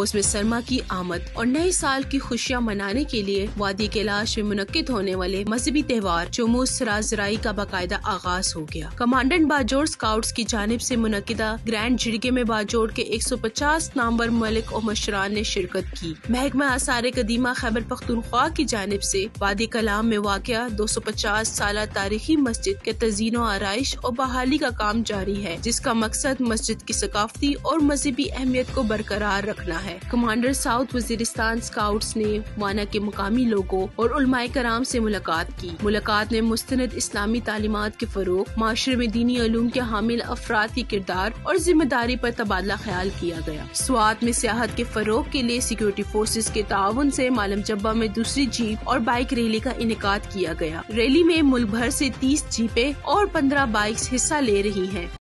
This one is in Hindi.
मौसम सरमा की आमद और नए साल की खुशियाँ मनाने के लिए वादी कैलाश में मुनद होने वाले मजहबी त्यौहार चमू सराजराई का बाकायदा आगाज़ हो गया। कमांडेंट बाजोड़ स्काउट्स की जानब ऐसी मुनदा ग्रैंड जिड़गे में बाजोड़ के एक सौ पचास नामवर मलिक और मशरान ने शिरकत की। महकमा आसार कदीमा खैबर पख्तूनख्वा की जानब ऐसी वादी कलाम में वाक़ दो सौ पचास साल तारीखी मस्जिद के तजीन आरइश और बहाली का काम जारी है, जिसका मकसद मस्जिद की सकाफती और मजहबी अहमियत को बरकरार रखना है। कमांडर साउथ वजीरिस्तान स्काउट्स ने माना के मुकामी लोगों और उलमाए कराम से मुलाकात की। मुलाकात में मुस्तनद इस्लामी तालीमत के फरोग, माशरे में दीनी अलूम के हामिल अफराद की किरदार और ज़िम्मेदारी आरोप तबादला ख्याल किया गया। स्वाद में सियाहत के फरोग के लिए सिक्योरिटी फोर्सेज के ताउन ऐसी मालम जब्बा में दूसरी जीप और बाइक रैली का इनका किया गया। रैली में मुल्क भर ऐसी तीस जीपे और पंद्रह बाइक हिस्सा ले रही हैं।